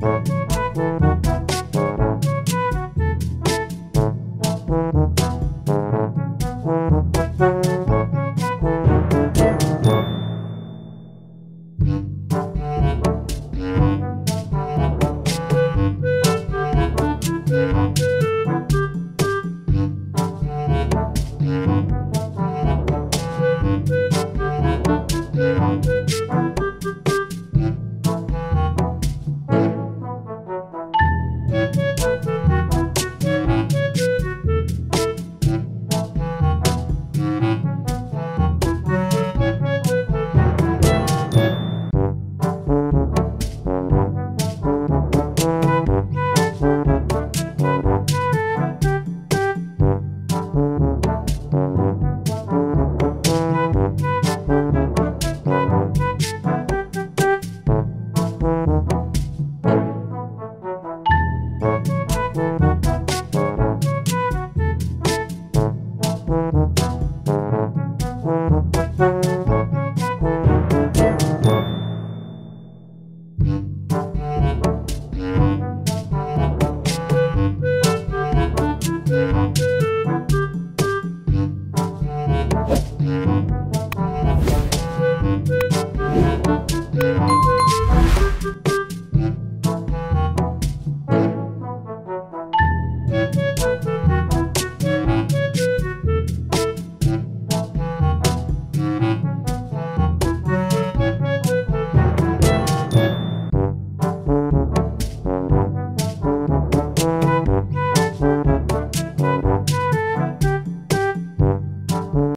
Bye.